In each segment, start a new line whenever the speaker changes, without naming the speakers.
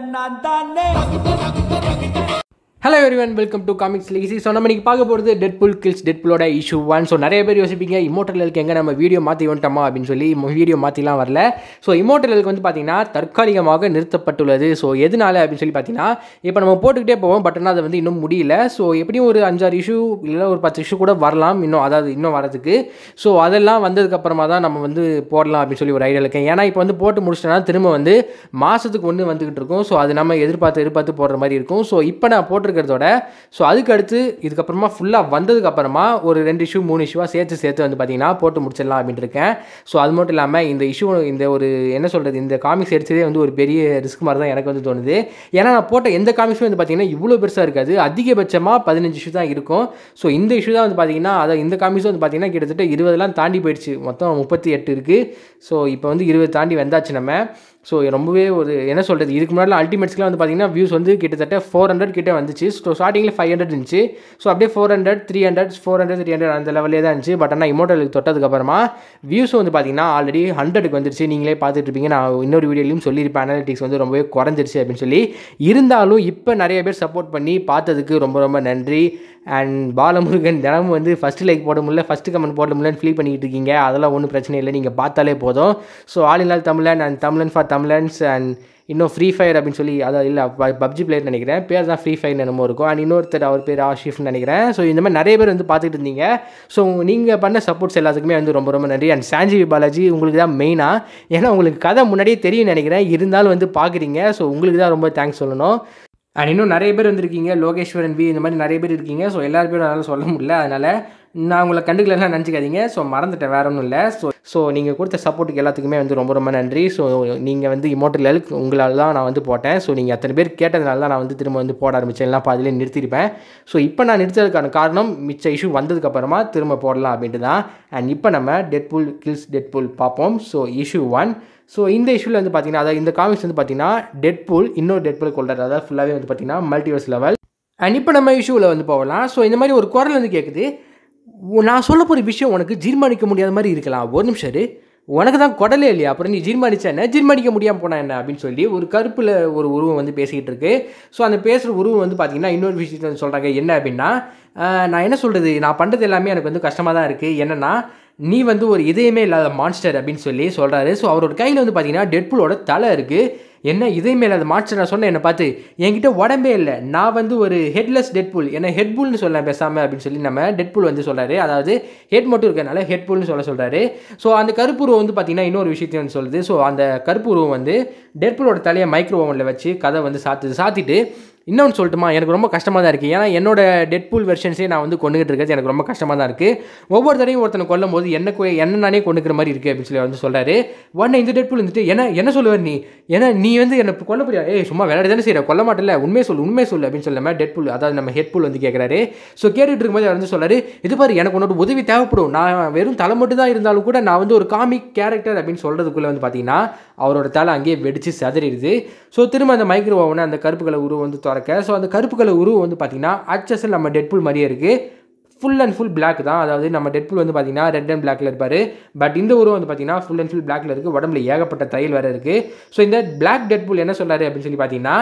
நான் தானே
hello everyone welcome to comics லீசி so நம்ம இன்னைக்கு பார்க்க போகிறது டெட் புல் கில்ஸ் டெட் புலோட இஷ்யூ ஒன் ஸோ நிறைய பேர் யோசிப்பீங்க இமோட்டலுக்கு எங்கே நம்ம வீடியோ மாற்றி வந்துட்டோமா அப்படின்னு சொல்லி வீடியோ மாற்றிலாம் வரல. ஸோ இமோட்டலுக்கு வந்து பார்த்திங்கன்னா தற்காலிகமாக நிறுத்தப்பட்டுள்ளது. ஸோ எதனால அப்படின்னு சொல்லி பார்த்தீங்கன்னா இப்போ நம்ம போட்டுக்கிட்டே போவோம் பட் ஆனால் அதை வந்து இன்னும் முடியல. ஸோ எப்படியும் ஒரு அஞ்சாறு இஷ்யூ இல்லை ஒரு பத்து இஷ்யூ கூட வரலாம் இன்னும் அதாவது இன்னும் வரதுக்கு ஸோ அதெல்லாம் வந்ததுக்கப்புறமா தான் நம்ம வந்து போடலாம் அப்படின்னு சொல்லி ஒரு ஐடியா இருக்கேன். ஏன்னா இப்போ வந்து போட்டு முடிச்சிட்டோன்னா திரும்ப வந்து மாதத்துக்கு ஒன்று வந்துக்கிட்டு இருக்கும். ஸோ அது நம்ம எதிர்பார்த்து எதிர்பார்த்து போடுற மாதிரி இருக்கும். ஸோ இப்போ நான் இருக்கிறதோட ஸோ அதுக்கு அடுத்து இதுக்கப்புறமா ஃபுல்லாக வந்ததுக்கப்புறமா ஒரு ரெண்டு இஷ்யூ மூணு இஷ்யூவாக சேர்த்து சேர்த்து வந்து பார்த்தீங்கன்னா போட்டு முடிச்சிடலாம் அப்படின்ட்டு இருக்கேன். ஸோ அது மட்டும் இல்லாமல் இந்த இஷ்யூ இந்த ஒரு என்ன சொல்கிறது இந்த காமிக்ஸ் எடுத்ததே வந்து ஒரு பெரிய ரிஸ்க் மாதிரி தான் எனக்கு வந்து தோணுது. ஏன்னா நான் போட்ட எந்த காமிக்ஸும் வந்து பார்த்தீங்கன்னா இவ்வளோ பெருசாக இருக்காது. அதிகபட்சமாக பதினஞ்சு இஷ்யூ தான் இருக்கும். ஸோ இந்த இஷ்யூ தான் வந்து பார்த்தீங்கன்னா அதை இந்த காமிக்ஸும் வந்து பார்த்தீங்கன்னா கிட்டத்தட்ட இருபதுலாம் தாண்டி போயிடுச்சு. மொத்தம் முப்பத்தி எட்டு இருக்குது ஸோ இப்போ வந்து இருபது தாண்டி வந்தாச்சு நம்ம. ஸோ ரொம்பவே ஒரு என்ன சொல்கிறது இதுக்கு முன்னாடி அல்டிமேட்ஸ்லாம் வந்து பார்த்தீங்கன்னா வியூஸ் வந்து கிட்டத்தட்ட ஃபோர் ஹண்ட்ரட் கிட்டே வந்துச்சு. ஸோ ஸ்டார்டிங்கில் ஃபைவ் ஹண்ட்ரட் இருந்துச்சு. ஸோ அப்படியே four hundred three hundred four hundred three hundred அந்த லெவலே தான் இருந்துச்சு. பட் ஆனால் இமோட்டலுக்கு தொட்டதுக்கப்புறமா வியூஸும் வந்து பார்த்தீங்கன்னா ஆல்ரெடி ஹண்ட்ரடுக்கு வந்துருச்சு. நீங்களே பார்த்துட்டு இருப்பீங்க. நான் இன்னொரு வீடியோலையும் சொல்லியிருப்பேன். அனாலிட்டிக்ஸ் வந்து ரொம்பவே குறைஞ்சிருச்சு அப்படின்னு சொல்லி. இருந்தாலும் இப்போ நிறைய பேர் சப்போர்ட் பண்ணி பார்த்ததுக்கு ரொம்ப ரொம்ப நன்றி. அண்ட் பாலமுருகன் தினமும் வந்து ஃபஸ்ட்டு லைக் போட முடியல ஃபஸ்ட்டு கமெண்ட் போட முடியலன்னு ஃபீல் பண்ணிக்கிட்டு இருக்கீங்க. அதெல்லாம் ஒன்றும் பிரச்சனை இல்லை. நீங்கள் பார்த்தாலே போதும். So all in all Tamizhan and Tamizhan for Tamizhans and இன்னும் ஃப்ரீ ஃபயர் அப்படின்னு சொல்லி அதாவது இல்லை பப்ஜி பிளேயர் நினைக்கிறேன். பேர் தான் ஃப்ரீ ஃபயர் என்னமோ இருக்கும். அண்ட் இன்னொருத்தர் அவர் பேர் ஆஷிஃப்னு நினைக்கிறேன். ஸோ இந்த மாதிரி நிறைய பேர் வந்து பார்த்துட்டு இருந்தீங்க. ஸோ நீங்கள் பண்ண சப்போர்ட்ஸ் எல்லாத்துக்குமே வந்து ரொம்ப ரொம்ப நன்றி. அண்ட் சாஞ்சிவி பாலாஜி உங்களுக்கு தான் மெயினாக ஏன்னா உங்களுக்கு கதை முன்னாடியே தெரியும் நினைக்கிறேன். இருந்தாலும் வந்து பார்க்குறீங்க. ஸோ உங்களுக்கு தான் ரொம்ப தேங்க்ஸ் சொல்லணும். அண்ட் இன்னும் நிறைய பேர் வந்திருக்கீங்க லோகேஸ்வரன் வி இந்த மாதிரி நிறைய பேர் இருக்கீங்க. ஸோ எல்லார் பேரும் என்னால் சொல்ல முடியல. அதனால் நான் உங்களை கண்டுக்கலாம் நினச்சிக்காதீங்க. ஸோ மறந்துட்டேன் வேற ஒன்றும் இல்லை. ஸோ ஸோ நீங்கள் கொடுத்த சப்போர்ட்டுக்கு எல்லாத்துக்குமே வந்து ரொம்ப ரொம்ப நன்றி. ஸோ நீங்கள் வந்து இமோட்டல் உங்களால் தான் நான் வந்து போட்டேன். ஸோ நீங்கள் அத்தனை பேர் கேட்டதுனால தான் நான் வந்து திரும்ப வந்து போட ஆரம்பித்தேன் எல்லாம் பாதிலே நிறுத்திருப்பேன். ஸோ இப்போ நான் நிறுத்ததுக்கான காரணம் மிச்ச இஷ்யூ வந்ததுக்கப்புறமா திரும்ப போடலாம் அப்படின்ட்டு தான் அண்ட் இப்போ நம்ம டெட்புல் கில்ஸ் டெட்புல் பார்ப்போம். ஸோ இஷ்யூ ஒன் ஸோ இந்த இஷ்யூவில் வந்து பார்த்தீங்கன்னா அதாவது இந்த காமிக்ஸ் வந்து பார்த்தீங்கன்னா டெட்பூல் இன்னொரு டெட்பூல் கொள்றாரு அதாவது ஃபுல்லாகவே வந்து பார்த்தீங்கன்னா மல்டிவர்ஸ் லெவல் அண்ட் இப்போ நம்ம இஷ்யூவில் வந்து போகலாம். ஸோ இந்த மாதிரி ஒரு குரல் வந்து கேட்குது நான் சொல்ல போகிற விஷயம் உனக்கு ஜீர்மானிக்க முடியாத மாதிரி இருக்கலாம். ஒரு நிமிஷம் உனக்கு தான் குடலே இல்லையா? அப்புறம் நீ ஜீர்மானிச்சா என்ன? ஜீர்மானிக்க முடியாமல் போனா என்ன? அப்படின்னு சொல்லி ஒரு கருப்பில் ஒரு உருவம் வந்து பேசிக்கிட்டு இருக்கு. ஸோ அந்த பேசுகிற உருவம் வந்து பார்த்தீங்கன்னா இன்னொரு விஷயத்தை வந்து சொல்கிறாங்க என்ன அப்படின்னா நான் என்ன சொல்கிறது நான் பண்ணுறது எல்லாமே எனக்கு வந்து கஷ்டமாக தான் இருக்குது என்னென்னா நீ வந்து ஒரு இதயமே இல்லாத மான்ஸ்டர் அப்படின்னு சொல்லி சொல்கிறாரு ஸோ அவரோட கையில் வந்து பார்த்தீங்கன்னா டெட்புலோட தலை இருக்குது என்ன இதயமே இல்லாத மான்ஸ்டர் நான் சொன்னேன் என்னை பார்த்து என்கிட்ட உடம்பே இல்லை. நான் வந்து ஒரு ஹெட்லெஸ் டெட்புல் என்ன ஹெட்புல்னு சொல்ல பேசாமல் அப்படின்னு சொல்லி நம்ம டெட்புல் வந்து சொல்கிறாரு அதாவது ஹெட் மட்டும் இருக்கிறனால ஹெட்புல்னு சொல்ல சொல்கிறாரு ஸோ அந்த கருப்புருவம் வந்து பார்த்திங்கன்னா இன்னொரு விஷயத்தையும் வந்து சொல்லுது. ஸோ அந்த கருப்புருவம் வந்து டெட்புலோட தலையை மைக்ரோ ஓவனில் வச்சு கதை வந்து சாத்து சாத்திட்டு இன்னொன்று சொல்லட்டுமா எனக்கு ரொம்ப கஷ்டமாக தான் இருக்குது ஏன்னா என்னோட டெட்பூல் வெர்ஷன்ஸே நான் வந்து கொண்டுகிட்டு இருக்கிறது எனக்கு ரொம்ப கஷ்டமாக தான் இருக்குது ஒவ்வொரு தடையும் ஒருத்தனை கொல்லும் போது என்ன கொ- என்ன நானே கொண்டுக்கிற மாதிரி இருக்குது அப்படின்னு சொல்லி அவர் வந்து சொல்கிறாரு உடனே இந்த டெட்பூல் வந்துட்டு என்ன என்ன சொல்லுவார் நீ? ஏன்னா நீ வந்து என்ன கொல்ல போறியா? ஏய் சும்மா விளையாடு தானே செய்கிற கொல்ல மாட்டல உண்மையை சொல்லு உண்மையை சொல்லு அப்படின்னு சொல்லாமல் டெட் பூல் அதாவது நம்ம ஹெட்பூல் வந்து கேட்குறாரு ஸோ கேட்டுட்டு இருக்கும்போது அவர் வந்து சொல்றாரு இது பாரு எனக்கு உன்னோட உதவி தேவைப்படும். நான் வெறும் தலை மட்டும் தான் இருந்தாலும் கூட நான் வந்து ஒரு காமிக் கேரக்டர் அப்படின்னு சொல்கிறதுக்குள்ளே வந்து பார்த்தீங்கன்னா அவரோட தலை அங்கேயே வெடிச்சு சதறிடுது. ஸோ திரும்ப அந்த மைக்ரோ ஓவனை அந்த கருப்பு உருவம் வந்து திறக்க ஸோ அந்த கருப்பு கலர் உருவம் வந்து பார்த்தீங்கன்னா அச்சஸில் நம்ம டெட்புல் மாதிரியே இருக்குது ஃபுல் அண்ட் ஃபுல் பிளாக் தான். அதாவது நம்ம டெட்புல் வந்து பார்த்தீங்கன்னா ரெட் அண்ட் பிளாக்ல இருப்பார். பட் இந்த உருவம் வந்து பார்த்தீங்கன்னா ஃபுல் அண்ட் ஃபுல் பிளாக்ல இருக்குது உடம்புல ஏகப்பட்ட தையல் வேறு இருக்குது ஸோ இந்த பிளாக் டெட்புல் என்ன சொல்கிறாரு அப்படின்னு சொல்லி பார்த்தீங்கன்னா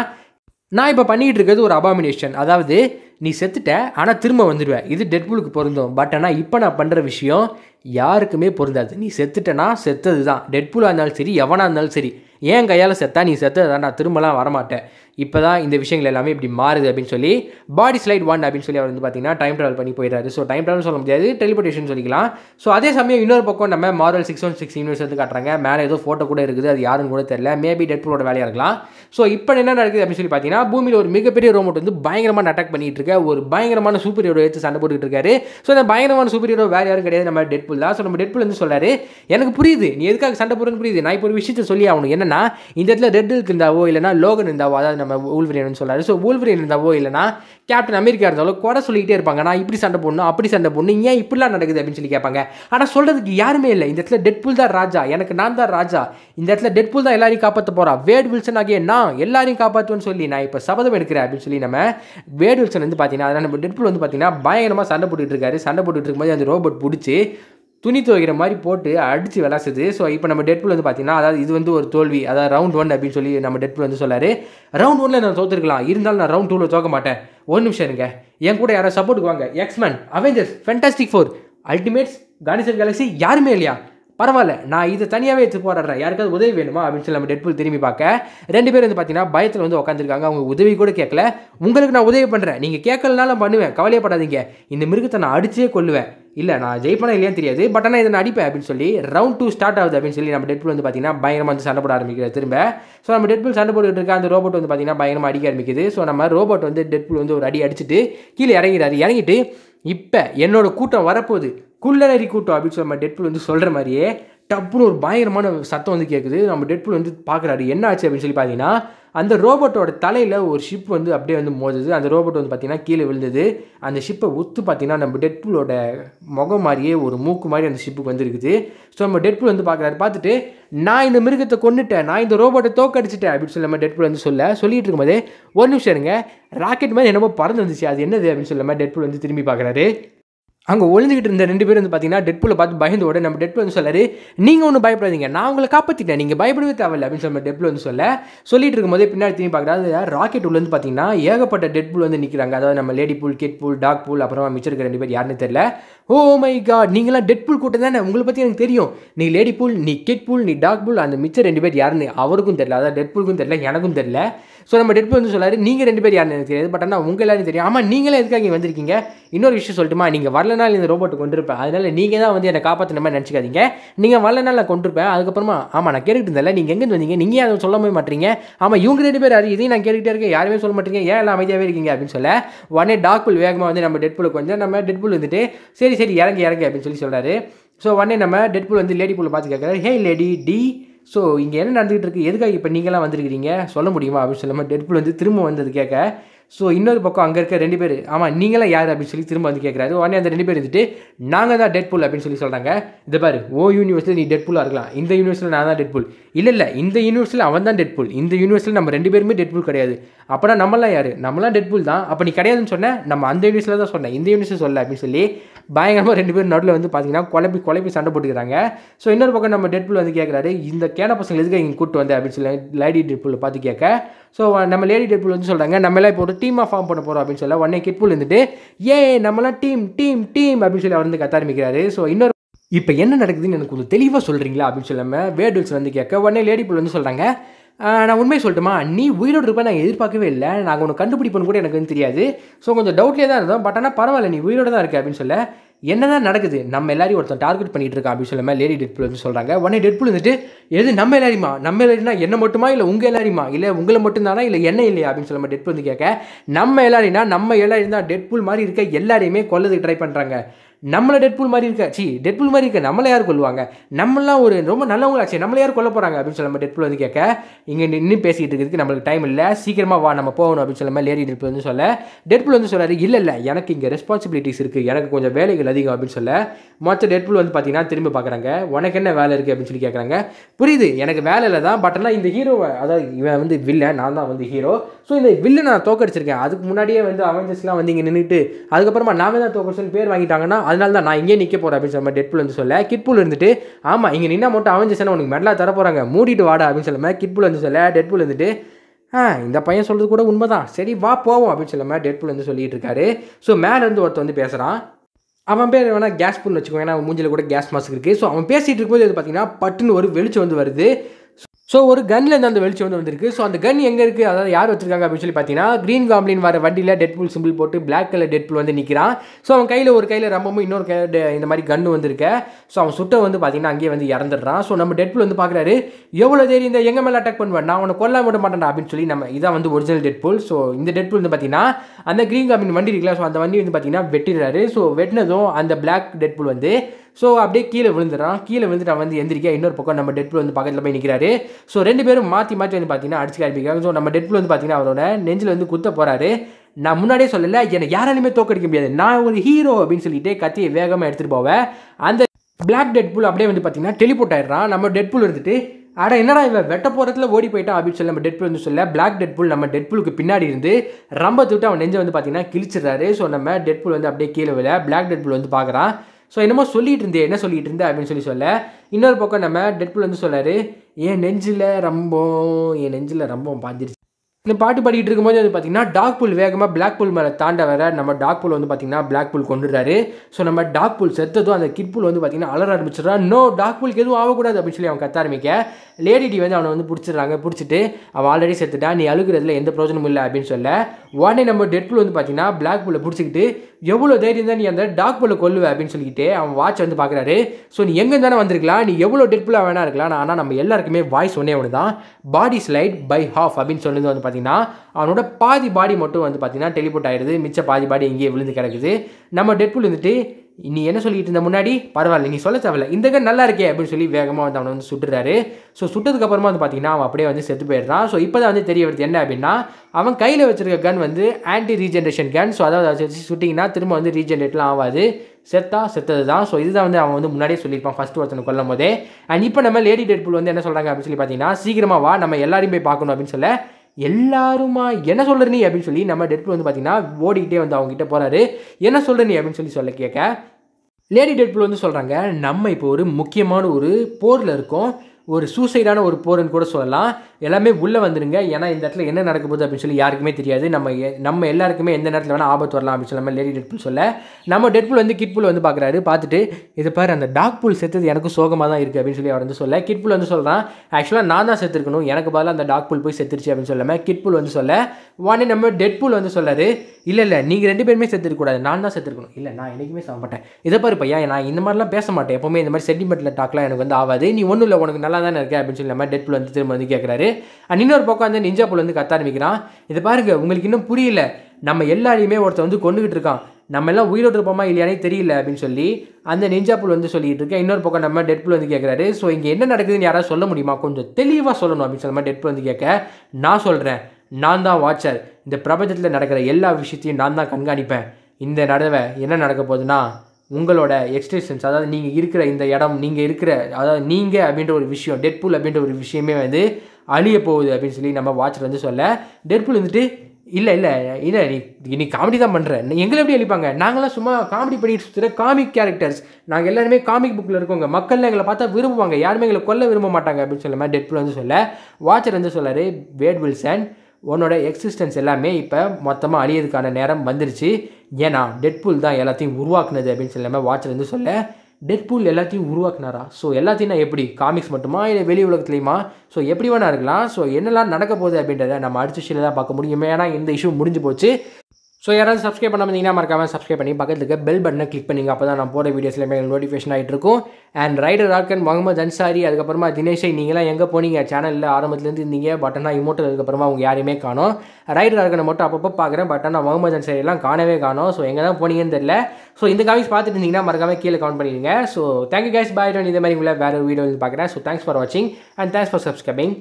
நான் இப்போ பண்ணிகிட்டு இருக்கிறது ஒரு அபாமினேஷன் அதாவது நீ செத்துட்ட ஆனால் திரும்ப வந்துடுவேன் இது டெட்புலுக்கு பொருந்தும். பட் ஆனால் இப்போ நான் பண்ணுற விஷயம் யாருக்குமே பொருந்தாது. நீ செத்துட்டனா செத்தது தான் டெட்புலாக இருந்தாலும் சரி எவனாக இருந்தாலும் சரி ஏன் கையால் செத்தா நீ செத்தது தான் நான் திரும்பலாம் வரமாட்டேன். இப்போ தான் இந்த விஷயங்கள் எல்லாமே இப்படி மாறுது அப்படின்னு சொல்லி பாடி ஸ்லைட் ஒன் அப்படின்னு சொல்லி அவர் வந்து பார்த்தீங்கன்னா டைம் ட்ராவல் பண்ணி போயிடாரு ஸோ டைம் ட்ராவல் சொல்ல முடியாது டெலிபோர்டேஷன் சொல்லிக்கலாம். ஸோ அதே சமயம் இன்னொரு பக்கம் நம்ம Marvel six one six universe வந்து காட்டுறாங்க. மேலே ஏதோ ஃபோட்டோ கூட இருக்குது அது யாருன்னு கூட தெரியல. மேபி டெட்புலோட வேலையாக இருக்கலாம். ஸோ இப்போ என்ன நடக்குது அப்படின்னு சொல்லி பார்த்தீங்கன்னா பூமியில் ஒரு மிகப்பெரிய ரோமோட் வந்து பயங்கரமான அட்டாக் பண்ணிட்டு இருக்க. ஒரு பயங்கரமான சூப்பர் ஹீரோ எடுத்து சண்டை போட்டுக்கிட்டு இருக்காரு. ஸோ அந்த பயங்கரமான சூப்பர் ஹீரோ வேறு யாரும் கிடையாது. நம்ம டெட் டெட்புல் தான். ஸோ நம்ம டெட்புல் வந்து சொல்கிறாரு எனக்கு புரியுது. நீ எதுக்காக சண்டை போடுறேன்னு புரியுது. நான் இப்போ ஒரு விஷயத்த சொல்லி ஆகணும். என்னன்னா இந்த இடத்துல ரெட் இருக்கு இருந்தாவோ இல்லைனா லோகன் இருந்தாவோ அதாவது நம்ம ஊல்வரியன் சொல்கிறாரு ஸோ ஊல்வரியன் இருந்தாவோ இல்லைனா கேப்டன் அமெரிக்கா இருந்தாலும் குறை சொல்லிக்கிட்டே இருப்பாங்க. நான் இப்படி சண்டை போடணும் அப்படி சண்டை போடணும். ஏன் இப்படிலாம் நடக்குது? அப்படின்னு சொல்லி கேட்பாங்க. ஆனால் சொல்கிறதுக்கு யாருமே இல்லை. இந்த இடத்துல டெட்புல் தான் ராஜா. எனக்கு நான் தான் ராஜா. இந்த இடத்துல டெட்புல் தான் எல்லாரையும் காப்பாற்ற போகிறான் வேட் வில்சன் ஆகிய நான் எல்லாரையும் காப்பாற்றுவேன்னு சொல்லி நான் இப்போ சபதம் எடுக்கிறேன் அப்படின்னு சொல்லி நம்ம வேட் வில்சன் வந்து பார்த்தீங்கன்னா அதனால் நம்ம டெட்புல் வந்து பார்த்தீங்கன்னா பயங்கரமாக சண்டை போட்டுட்டு இருக்காரு. சண்டை போட்டுட்டு இருக்கும்போது அந்த ரோபோட் பிடிச்சி துணி துவைக்கிற மாதிரி போட்டு அடித்து விளாசுது. ஸோ இப்போ நம்ம டெட்புல் வந்து பார்த்தீங்கன்னா அதாவது இது வந்து ஒரு தோல்வி அதாவது ரவுண்ட் ஒன் அப்படின்னு சொல்லி நம்ம டெட்புல் வந்து சொன்னார் ரவுண்ட் ஒன்ல நான் தோற்றுருக்கலாம் இருந்தாலும் நான் ரவுண்ட் டூவில் தோக்க மாட்டேன். ஒரு நிமிஷம் இருங்க. என் கூட யாரோ சப்போர்ட்டுக்கு வாங்க. X Men Avengers Fantastic Four Ultimates Guardians Galaxy யாருமே இல்லையா? பரவாயில்ல. நான் இதை தனியாகவே எடுத்து போராடுறேன். யாருக்காவது உதவி வேணுமா அப்படின்னு சொல்லி நம்ம டெட்புல் திரும்பி பார்க்க. ரெண்டு பேரும் வந்து பார்த்தீங்கன்னா பயத்தில் வந்து உட்காந்துருக்காங்க அவங்க உதவி கூட கேட்கல. உங்களுக்கு நான் உதவி பண்ணுறேன் நீங்கள் கேட்கலனாலும் பண்ணுவேன். கவலையப்படாதீங்க. இந்த மிருகத்தை நான் அடிச்சே கொள்ளுவேன் இல்லை நான் ஜெயிப்பேனா இல்லையான்னு தெரியாது. பட் ஆனால் இதை நான் அடிப்பேன் அப்படின்னு சொல்லி ரவுண்ட் டூ ஸ்டார்ட் ஆகுது அப்படின்னு சொல்லி நம்ம டெட்புல் வந்து பார்த்தீங்கன்னா பயங்கரமாக வந்து சண்டை போட ஆரம்பிக்கிறது திரும்ப. ஸோ நம்ம டெட்புல் சண்டை போட்டுட்டு இருக்க அந்த ரோபோட் வந்து பார்த்தீங்கன்னா பயங்கரமாக அடிக்க ஆரம்பிக்குது. ஸோ நம்ம ரோபோட் வந்து டெட்புல் வந்து ஒரு அடி அடிச்சுட்டு கீழே இறங்கிறாரு இறங்கிட்டு இப்போ என்னோட கூட்டம் வரப்போகுது. குள்ளநரி கூட்டம் அப்படின்னு சொல்லி நம்ம டெட்புல் வந்து சொல்கிற மாதிரியே டப்புன்னு ஒரு பயங்கரமான சத்தம் வந்து கேட்குது நம்ம டெட்புல் வந்து பார்க்குறாரு என்ன ஆச்சு? அப்படின்னு சொல்லி பார்த்தீங்கன்னா அந்த ரோபோட்டோட தலையில் ஒரு ஷிப் வந்து அப்படியே வந்து மோதுது. அந்த ரோபோட் வந்து பார்த்தீங்கன்னா கீழே விழுந்தது. அந்த ஷிப்பை ஒத்து பார்த்தீங்கன்னா நம்ம டெட்புலோட முகம் மாதிரியே ஒரு மூக்கு மாதிரி அந்த ஷிப்புக்கு வந்துருக்குது. ஸோ நம்ம டெட்புல் வந்து பார்க்குறாரு பார்த்துட்டு நான் இந்த மிருகத்தை கொண்டுட்டேன் நான் இந்த ரோபோட்டை தோக்கடிச்சிட்டேன். அப்படின்னு சொல்லி நம்ம டெட்புல் வந்து சொல்ல சொல்லிட்டு இருக்கும்போது ஒரு நிமிஷம் இருங்க. ராக்கெட் மாதிரி என்னமோ பறந்து வந்துச்சு. அது என்னது? அப்படின்னு சொல்லி நம்ம டெட்புல் வந்து திரும்பி பார்க்குறாரு அங்கே ஒழுந்துக்கிட்டு இருந்த ரெண்டு பேரும் வந்து பார்த்தீங்கன்னா டெட்புலை பார்த்து பயந்து ஓட நம்ம டெட்புல் வந்து சொல்லாரு நீங்கள் ஒன்றும் பயப்படாதீங்க. நான் உங்களை காப்பாற்றிட்டேன் நீங்கள் பயப்படவே தேவையில்லை. அப்படின்னு சொல்லி டெட்புல் வந்து சொல்ல சொல்லிட்டு இருக்கும்போது பின்னாடி திரும்பி பார்க்குறாரு ராக்கெட் உள்ள வந்து பார்த்தீங்கன்னா ஏகப்பட்ட டெட்புல் வந்து நிற்கிறாங்க அதாவது நம்ம Lady Pool Kid Pool Dog Pool அப்புறமா மிச்சம் இருக்கிற ரெண்டு பேர் யாருன்னு தெரியல. ஓ மை காட் நீங்களாம் டெட் பூல் கூட்டம் தானே? உங்களை பற்றி எனக்கு தெரியும். நீ லேடி பூல் நீ கெட் பூல் நீ டாக் பூல் அந்த மிச்சம் ரெண்டு பேர் யாருன்னு அவருக்கும் தெரியல. அதாவது டெட் பூலுக்கும் தெரியல எனக்கும் தெரியல. ஸோ நம்ம டெட் வந்து சொல்லாரு நீங்கள் ரெண்டு பேர் யாருன்னு எனக்கு தெரியாது பட் ஆனால் உங்கள் எல்லாரும் தெரியும். ஆமாம் நீங்களே எதுக்காக இங்கே வந்திருக்கீங்க? இன்னொரு விஷயம் சொல்லட்டுமா? நீங்கள் வரலனால இந்த ரோபோட்டு கொண்டிருப்பேன் அதனால நீங்கள் தான் வந்து என்னை காப்பாற்றின மாதிரி நினச்சிக்காதீங்க. நீங்கள் வரலனால நான் கொண்டிருப்பேன். அதுக்கப்புறமா ஆமாம் நான் கேட்டுக்கிட்டு இருந்தேன் நீங்கள் எங்கேருந்து வந்தீங்க? நீங்கள் அதை சொல்லவே மாட்டீங்க? ஆமாம் இவங்க ரெண்டு பேர் யாரு இதையும் நான் கேட்டுக்கிட்டே இருக்கேன். யாருமே சொல்ல மாட்டீங்க. ஏன் எல்லாம் அமைதியாகவே இருக்கீங்க? அப்படின்னு சொல்ல உடனே டாக்புல் வேகமாக வந்து நம்ம டெட்புலுக்கு வந்து நம்ம டெட்புல் வந்துட்டு சரி சரி இறங்கி இறங்கி அப்படின்னு சொல்லி சொல்கிறாரு ஸோ உடனே நம்ம டெட்புல் வந்து லேடி புல் பார்த்து கேட்குறாரு. ஹே லேடி டி ஸோ இங்கே என்ன நடந்துகிட்டு இருக்கு? எதுக்காக இப்போ நீங்களாம் வந்திருக்கிறீங்க? சொல்ல முடியுமா? அப்படின்னு சொல்லாமல் டெட்புல் வந்து திரும்ப வந்தது கேட்க ஸோ இன்னொரு பக்கம் அங்கே இருக்க ரெண்டு பேர் ஆமாம் நீங்களாம் யார் அப்படின்னு சொல்லி திரும்ப வந்து கேட்குறாரு உடனே அந்த ரெண்டு பேர் இருந்துட்டு நாங்கள் தான் டெட்புல் அப்படின்னு சொல்லி சொல்கிறாங்க இந்த பாரு ஓ யூனிவர்ஸில் நீ டெட்புல்லாக இருக்கலாம். இந்த யூனிவர்ஸில் நான் தான் டெட்புல் இல்லை இல்லை இந்த யூனிவர்ஸில் அவன் தான் டெட்புல் இந்த யூனிவர்ஸில் நம்ம ரெண்டு பேருமே டெட்புல் கிடையாது. அப்போனா நம்மளாம் யார்? நம்மளாம் டெட்புல் தான். அப்போ நீ கிடையாதுன்னு சொன்னேன் நம்ம அந்த யூனிவர்ஸில் தான் சொன்னேன் இந்த யூனிவர்ஸில் சொல்ல அப்படின்னு சொல்லி பயங்கரமாக ரெண்டு பேரும் நடுவில் வந்து பார்த்தீங்கன்னா குழப்பி குழப்பி சண்டை போட்டுக்கிறாங்க. ஸோ இன்னொரு பக்கம் நம்ம டெட்புல் வந்து கேட்குறாரு இந்த கேன பசங்க எதுக்கு இங்கே கூப்பிட்டு வந்தேன் அப்படின்னு சொல்லி லேடி டெட்புல் பார்த்து கேட்க. ஸோ நம்ம லேடி டெட்புல் வந்து சொல்கிறாங்க நம்மளாம் இப்போ டீமாக ஃபார்ம் பண்ண போகிறோம் அப்படின்னு சொல்ல உடனே கிட்புல் இருந்துட்டு ஏ நம்மளாம் டீம் டீம் டீம் அப்படின்னு சொல்லி அவர் வந்து கத்த ஆரம்பிக்கிறாரு. ஸோ இன்னொரு இப்போ என்ன நடக்குதுன்னு எனக்கு கொஞ்சம் தெளிவாக சொல்கிறீங்களா அப்படின்னு சொல்லாமல் வேர்டுல்ஸ் வந்து கேட்க உடனே லேடி புல் வந்து சொல்கிறாங்க நான் உண்மையை சொல்லட்டுமா? நீ உயிரோடு இருப்ப நான் எதிர்பார்க்கவே இல்லை. நாங்கள் உனக்கு கண்டுபிடிப்போன்னு கூட எனக்கு வந்து தெரியாது. ஸோ கொஞ்சம் டவுட்லேயே தான் இருந்தோம். பட் ஆனால் பரவாயில்ல நீ உயிரோடு தான் இருக்க அப்படின்னு சொல்ல என்னதான் நடக்குது? நம்ம எல்லாரையும் ஒருத்தன் டார்கெட் பண்ணிட்டு இருக்கான் அப்படின்னு சொல்ல லேடி டெட்புல் வந்து சொல்கிறாங்க உடனே டெட்புல் வந்துட்டு எது நம்ம எல்லாரையுமா? நம்ம எல்லாரையும்னா என்ன மட்டுமா? இல்லை உங்கள் எல்லாரையுமா? இல்லை உங்களை மட்டும்தானா? இல்லை என்ன இல்லையா? அப்படின்னு சொல்ல டெட்புல் வந்து கேட்க நம்ம எல்லாரையும்னா நம்ம எல்லாரையும் தான் டெட்புல் மாதிரி இருக்க எல்லாரையுமே கொல்லதுக்கு ட்ரை பண்ணுறாங்க நம்மளை டெட்புல் மாதிரி இருக்க சி டெட்புல் மாதிரி இருக்க நம்மளை யார் கொள்வாங்க நம்மளாம் ஒரு ரொம்ப நல்லவங்களாச்சு நம்மளை யார் கொல்ல போகிறாங்க அப்படின்னு சொல்லி நம்ம டெட்புல் வந்து கேட்க இங்கே நின்று பேசிகிட்டு இருக்கிறதுக்கு நம்மளுக்கு டைம் இல்லை சீக்கிரமாக வா நம்ம போகணும் அப்படின்னு சொல்ல லேடி டெட்புல் வந்து சொல்ல டெட்புல் வந்து சொல்கிறாரு இல்லை இல்லை எனக்கு இங்கே ரெஸ்பான்சிபிலிட்டிஸ் இருக்குது எனக்கு கொஞ்சம் வேலைகள் அதிகம் அப்படின்னு சொல்ல மொத்த டெட்புல் வந்து பார்த்தீங்கன்னா திரும்பி பார்க்குறாங்க உனக்கு என்ன வேலை இருக்குது அப்படின்னு சொல்லி கேட்குறாங்க புரியுது எனக்கு வேலை இல்லை தான் பட் ஆனால் இந்த ஹீரோவை அதாவது இவன் வந்து வில்லை நான் தான் வந்து ஹீரோ ஸோ இந்த வில்லை நான் தோக்கடிச்சிருக்கேன். அதுக்கு முன்னாடியே வந்து அவெஞ்சர்ஸ்லாம் வந்து இங்கே நின்றுட்டு அதுக்கப்புறமா நாமே தான் தோக்கடிச்சுன்னு பேர் வாங்கிட்டாங்கன்னா அதனால தான் நான் இங்கே நிற்க போகிறேன் அப்படின்னு சொல்ல டெட்புல் வந்து சொல்ல கிட்புல் இருந்துட்டு ஆமாம் இங்கே நின்னா மட்டும் அவெஞ்சர்ஸ்னா உனக்கு மெடலாக தர போகிறாங்க மூடிட்டு வாடா அப்படின்னு சொல்ல கிட்புல் வந்து சொல்ல டெட்புல் இருந்துட்டு ஆ இந்த பையன் சொல்கிறது கூட உண்மைதான். சரி வா போவோம் அப்படின்னு சொல்லாமல் டெட்புல் வந்து சொல்லிட்டு இருக்காரு. ஸோ மேலேருந்து ஒருத்தன் வந்து பேசுகிறான் அவன் பேர் வேணால் கேஸ் புல் வச்சுக்கோங்க ஏன்னா மூஞ்சில் கூட கேஸ் மாஸ்க் இருக்குது ஸோ அவன் பேசிகிட்டு இருக்கும்போது பார்த்தீங்கன்னா பட்டுன்னு ஒரு வெளிச்சம் வந்து வருது. ஸோ ஒரு கன்லேருந்து அந்த வெளிச்சம் வந்து வந்திருக்கு. ஸோ அந்த கன் எங்கே இருக்குது அதாவது யார் வச்சிருக்காங்க அப்படின்னு சொல்லி பார்த்தீங்கன்னா க்ரீன் காம்லின் வர வண்டியில் டெட்புல் சிம்பிள் போட்டு பிளாக் கலர் டெட்புல் வந்து நிற்கிறான் ஸோ அவன் கையில் ஒரு கையில் ரொம்பவும் இன்னொரு கையில் இந்த மாதிரி கன்று வந்திருக்க. ஸோ அவன் சுட்ட வந்து பார்த்தீங்கன்னா அங்கேயே வந்து இறந்துடுறான். ஸோ நம்ம டெட்புல் வந்து பார்க்குறாரு எவ்வளோ தேடி இந்த எங்கள் மேலே அட்டாக் பண்ணுவேன் நான் உன்னை கொல்ல விட மாட்டேன்டா அப்படின்னு சொல்லி நம்ம இதான் வந்து ஒரிஜினல் டெட்புல் ஸோ இந்த டெட்புல் வந்து பார்த்தீங்கன்னா அந்த க்ரீன் காம்லின் வண்டி இருக்குல்ல ஸோ அந்த வண்டி வந்து பார்த்தீங்கன்னா வெட்டிடுறாரு. ஸோ வெட்டினதும் அந்த பிளாக் டெட்புல் வந்து ஸோ அப்படியே கீழே விழுந்துறான் கீழே விழுந்துட்டு அவன் வந்து எந்திரிக்கா இன்னொரு பக்கம் நம்ம டெட்புல் வந்து பக்கத்தில் போய் நிற்கிறாரு ஸோ ரெண்டு பேரும் மாற்றி மாற்றி வந்து பார்த்தீங்கன்னா அடிச்சு ஆரம்பிக்கிறாங்க. ஸோ நம்ம டெட்புல் வந்து பார்த்தீங்கன்னா அவரோட நெஞ்சில் வந்து குத்த போகிறாரு நான் முன்னாடியே சொல்லலை என்னை யாராலையுமே தோக்கடிக்க முடியாது. நான் ஒரு ஹீரோ அப்படின்னு சொல்லிட்டு கத்தியை வேகமாக எடுத்துகிட்டு போவேன். அந்த பிளாக் டெட்புல் அப்படியே வந்து பார்த்தீங்கன்னா டெலிபோர்ட் ஆயிடுறான். நம்ம டெட்புல் இருந்துட்டு அட என்னடா இவன் வெட்ட போகிறதுல ஓடி போயிட்டான் அப்படின்னு சொல்லி நம்ம டெட்புல் வந்து சொல்ல பிளாக் டெட்புல் நம்ம டெட்புலுக்கு பின்னாடி இருந்து ரம்ப விட்டு அவன் நெஞ்சை வந்து பார்த்தீங்கன்னா கிழிச்சிடுறாரு. ஸோ நம்ம டெட்புல் வந்து அப்படியே கீழே விழ பிளாக் டெட்புல் வந்து பார்க்குறான் ஸோ என்னமோ சொல்லிட்டு இருந்தே என்ன சொல்லிட்டு இருந்தே அப்படின்னு சொல்லி சொல்ல. இன்னொரு பக்கம் நம்ம டெட்புல் வந்து சொல்லாரு என் நெஞ்சில் ரம்பம் என் நெஞ்சில் ரம்பம் பாஞ்சிருச்சு. இந்த பாட்டு பாடிட்டு இருக்கும்போது வந்து பார்த்தீங்கன்னா டாக் புல் வேகமாக பிளாக் புல் மேலே தாண்ட வர நம்ம டாக் புல் வந்து பார்த்தீங்கன்னா பிளாக் புல் கொண்டுறாரு ஸோ நம்ம டாக் புல் செத்ததும் அந்த கிட் புல் வந்து பார்த்தீங்கன்னா அலர ஆரம்பிச்சிடறா. நோ டாக் புல்க்கு எதுவும் ஆகக்கூடாது அப்படின்னு சொல்லி அவன் கத்த ஆரம்பிக்க. லேடி டி வந்து அவனை வந்து பிடிச்சிடுறாங்க. பிடிச்சிட்டு அவன் ஆல்ரெடி செத்துட்டான் நீ அழுகிறதுல எந்த பிரயோஜனமும் இல்லை அப்படின்னு சொல்ல. உடனே நம்ம டெட் புல் வந்து பார்த்தீங்கன்னா பிளாக் புல்லை பிடிச்சிக்கிட்டு எவ்வளோ தைரியம் தான் நீ அந்த டாக் புல்லை கொல்லுவ அப்படின்னு சொல்லிக்கிட்டு அவன் வாட்ச் வந்து பார்க்குறாரு ஸோ நீ எங்கே தானே வந்திருக்கலாம். நீ எவ்வளோ டெட் புல்லாக வேணா இருக்கலாம். ஆனால் நம்ம எல்லாருக்குமே வாய்ஸ் ஒன்றே ஒன்று தான். பாடி ஸ்லைட் பை ஹாஃப் அப்படின்னு சொன்னது வந்து பார்த்தீங்கன்னா அவனோட பாதி பாடி மட்டும் வந்து பார்த்தீங்கன்னா டெலிபோர்ட் ஆயிடுது. மிச்ச பாதி பாடி இங்கேயே விழுந்து கிடக்குது. நம்ம டெட்புல் வந்துட்டு நீ என்ன சொல்லிட்டு இருந்த முன்னாடி? பரவாயில்ல நீ சொல்ல தேவையில்ல. இந்த கன் நல்லா இருக்கே அப்படின்னு சொல்லி வேகமாக வந்து அவனை வந்து சுட்டுறாரு. ஸோ சுட்டதுக்கப்புறமா வந்து பார்த்தீங்கன்னா அவன் அப்படியே வந்து செத்து போயிடுறான். ஸோ இப்போ தான் வந்து தெரிய வருது என்ன அப்படின்னா அவன் கையில் வச்சிருக்க கன் வந்து ஆன்டி ரீஜென்ரேஷன் கன் ஸோ அதாவது அதை வச்சு சுட்டிங்கன்னா திரும்ப வந்து ரீஜென்ரேட்லாம் ஆகாது செத்தா செத்தது தான் ஸோ இதுதான் வந்து அவன் வந்து முன்னாடியே சொல்லியிருப்பான் ஃபர்ஸ்ட் ஒருத்தனை கொல்லும் போதே அண்ட் இப்போ நம்ம லேடி டெட்புல் வந்து என்ன சொல்கிறாங்க அப்படின்னு சொல்லி பார்த்தீங்கன்னா சீக்கிரமாக வா நம்ம எல்லாரையும் போய் பார்க்கணும் அப்படின்னு சொல்ல எல்லாருமா என்ன சொல்கிற நீ அப்படின்னு சொல்லி நம்ம டெட்புல் வந்து பார்த்தீங்கன்னா ஓடிக்கிட்டே வந்து அவங்ககிட்ட போகிறாரு என்ன சொல்கிற நீ அப்படின்னு சொல்லி சொல்ல கேட்க லேடி டெட்புல் வந்து சொல்கிறாங்க நம்ம இப்போ ஒரு முக்கியமான ஒரு போரில் இருக்கோம். ஒரு சூசைடான ஒரு போர்னு கூட சொல்லலாம். எல்லாமே உள்ளே வந்துடுங்க ஏன்னா இந்த இடத்துல என்ன நடக்க போகுது அப்படின்னு சொல்லி யாருக்குமே தெரியாது. நம்ம நம்ம எல்லாருக்குமே எந்த நேரத்தில் வேணால் ஆபத்து வரலாம் அப்படின்னு சொல்லி லேடி டெட்புல் சொல்ல. நம்ம டெட்புல் வந்து கிட்புல் வந்து பார்க்குறாரு பார்த்துட்டு இது பாரு அந்த டாக் புல் செத்தது எனக்கும் சோகமாக தான் இருக்குது அப்படின்னு சொல்லி அவர் வந்து சொல்ல. கிட்புல் வந்து சொல்கிறான் ஆக்சுவலாக நான் தான் செத்துருக்கணும். எனக்கு பதிலாக அந்த டாக் புல் போய் செத்துருச்சு அப்படின்னு சொல்லாமல் கிட்புல் வந்து சொல்ல. உடனே நம்ம டெட்புல் வந்து சொல்லாரு இல்லை இல்லை நீங்கள் ரெண்டு பேருமே செத்துருக்கூடாது நான் தான் செத்துருக்கணும். இல்லை நான் என்றைக்குமே சாப்பிட்டேன் மாட்டேன். இதை பாரு பையா நான் இந்த மாதிரிலாம் பேச மாட்டேன். எப்போவுமே இந்த மாதிரி சென்டிமெண்ட்டில் டாக்லாம் எனக்கு வந்து ஆகாது நீ ஒன்றும் இல்லை உனக்கு நல்லா தானே இருக்கேன் அப்படின்னு சொல்லி நம்ம டெட்புல் வந்து திரும்ப வந்து கேட்குறாரு அண்ட் இன்னொரு பக்கம் வந்து நிஞ்சா புல் வந்து கத்த ஆரம்பிக்கிறான். இதை பாருங்க உங்களுக்கு இன்னும் புரியல. நம்ம எல்லாரையுமே ஒருத்தன் வந்து கொண்டுகிட்டு இருக்கான். நம்ம எல்லாம் உயிரோடு இருப்போமா இல்லையானே தெரியல அப்படின்னு சொல்லி அந்த நெஞ்சா புல் வந்து சொல்லிட்டு இருக்கேன். இன்னொரு பக்கம் நம்ம டெட்புல் வந்து கேட்குறாரு ஸோ இங்கே என்ன நடக்குதுன்னு யாராவது சொல்ல முடியுமா? கொஞ்சம் தெளிவாக சொல்லணும் அப்படின்னு சொல்லி டெட்புல் வந்து கேட்க நான் சொல்கிறேன் நான் தான் வாட்சர் இந்த பிரபஞ்சத்தில் நடக்கிற எல்லா விஷயத்தையும் நான் தான் கண்காணிப்பேன். இந்த நடவை என்ன நடக்க போகுதுன்னா உங்களோட எக்ஸ்டென்ஷன்ஸ் அதாவது நீங்கள் இருக்கிற இந்த இடம் நீங்கள் இருக்கிற அதாவது நீங்கள் அப்படின்ற ஒரு விஷயம் டெட்புல் அப்படின்ற ஒரு விஷயமே வந்து அழிய போகுது அப்படின்னு சொல்லி நம்ம வாட்சர் வந்து சொல்ல டெட்புல் வந்துட்டு இல்லை இல்லை இல்லை நீ நீ காமெடி தான் பண்ணுற எங்களை எப்படி அழிப்பாங்க? நாங்களாம் சும்மா காமெடி பண்ணிட்டு சுற்றுற காமிக் கேரக்டர்ஸ் நாங்கள் எல்லாருமே காமிக் புக்கில் இருக்கோங்க மக்கள் எங்களை பார்த்தா விரும்புவாங்க. யாருமே எங்களை கொல்ல விரும்ப மாட்டாங்க அப்படின்னு சொல்ல மாதிரி டெட்புல் வந்து சொல்ல. வாட்சர் வந்து சொல்லாரு வேட் வில்சன் உன்னோட எக்ஸிஸ்டன்ஸ் எல்லாமே இப்போ மொத்தமாக அழியதுக்கான நேரம் வந்துருச்சு. ஏன்னா டெட்புல் தான் எல்லாத்தையும் உருவாக்குனது அப்படின்னு சொல்லாமல் வாட்சர் வந்து சொல்ல. டெட்பூல் எல்லாத்தையும் உருவாக்குனாரா? ஸோ எல்லாத்தையும் நான் எப்படி? காமிக்ஸ் மட்டுமா? இல்லை வெளி உலகத்துலையுமா? ஸோ எப்படி வேணா இருக்கலாம். ஸோ என்னெல்லாம் நடக்க போகுது அப்படின்றத நம்ம அடுத்த ஷீல தான் பார்க்க முடியும். ஏன்னா இந்த இஷ்யூ முடிஞ்சு போச்சு. ஸோ யாராவது சப்ஸ்கிரைப் பண்ணாம இருந்தீங்கன்னா மறக்காம சப்ஸ்கிரைப் பண்ணி பக்கத்துல பெல் பட்டனை கிளிக் பண்ணிங்க. அப்போ தான் நான் போகிற எல்லாமே நோட்டிஃபிகேஷன் ஆகிட்டு இருக்கும் அண்ட் ரைடர் ராக்கன் முகமது அன்சாரி அதுக்கப்புறமா தினேஷை நீங்களாம் எங்கே போனீங்க? சேனலில் ஆரம்பத்துலேருந்து இருந்தீங்க. பட் ஆனால் இமோட்டல் அதுக்கப்புறமா அவங்க யாரையுமே காணும். ரைடர் ராக்கனை மட்டும் அப்பப்போ பார்க்குறேன் பட் ஆனால் முகமது அன்சாரி எல்லாம் காணவே காணோம். ஸோ எங்கே தான் போனீங்கன்னு தெரியல. ஸோ இந்த காமிக்ஸ் பார்த்துட்டு இருந்தீங்கன்னா மறக்காமல் கீழே கவுண்ட் பண்ணிடுங்க. ஸோ தேங்க்யூ கேஸ் பாய் இதே மாதிரி உங்களை வேறு வீடியோ பார்க்குறேன் ஸோ தேங்க்ஸ் ஃபார் வாட்சிங் அண்ட் தேங்க்ஸ் ஃபார் சப்ஸ்கிரைபிங்